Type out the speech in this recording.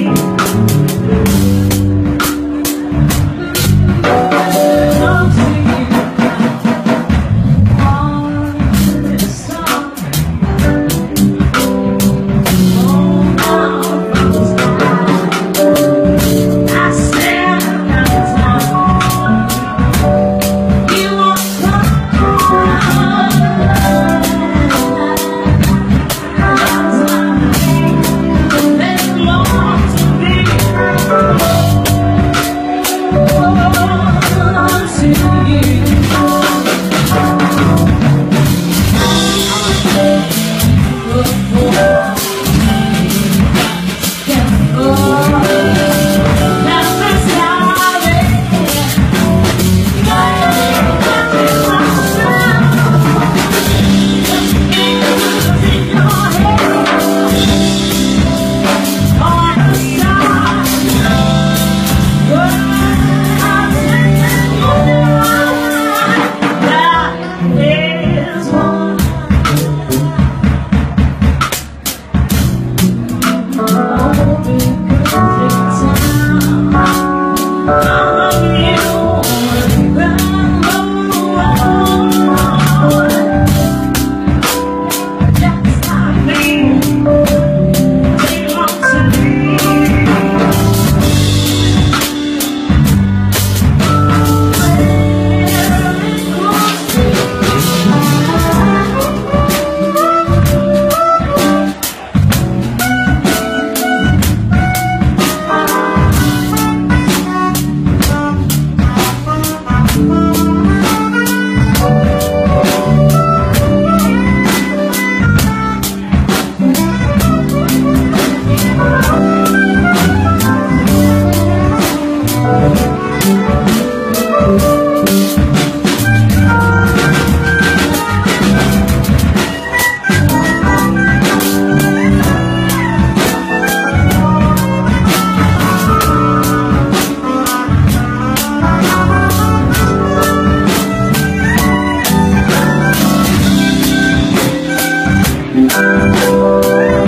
Now it's done